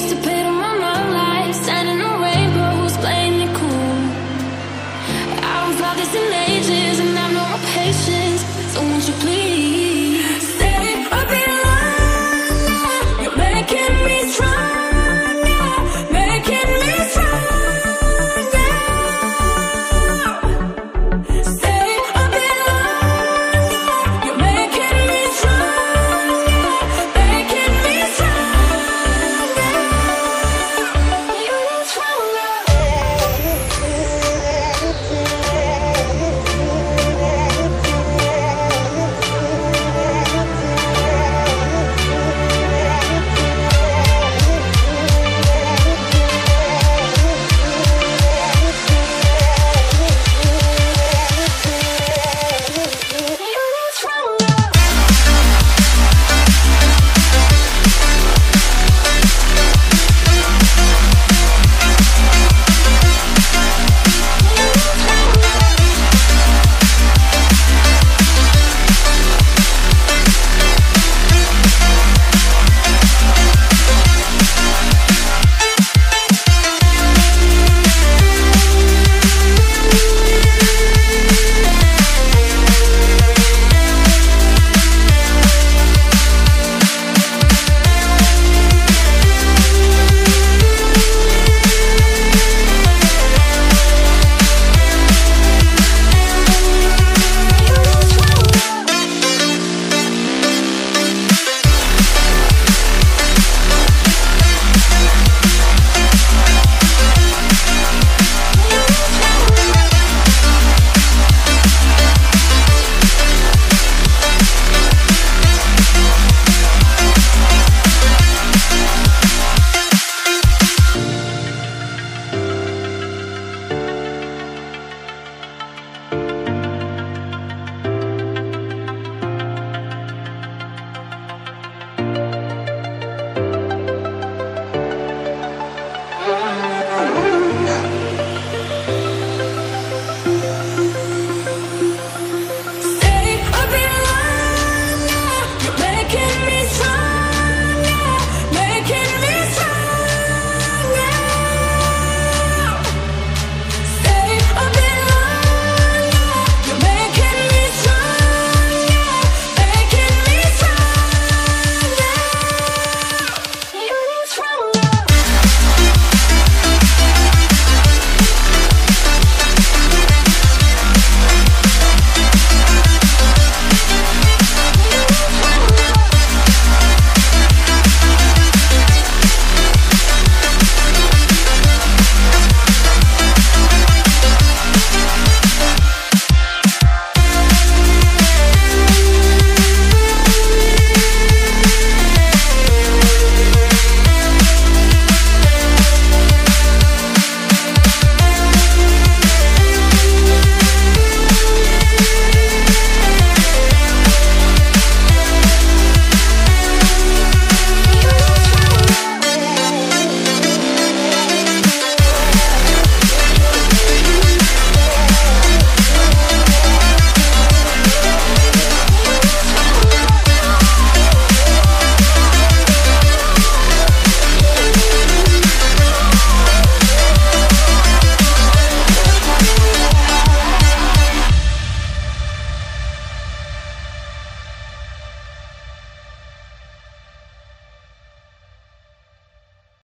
used to pay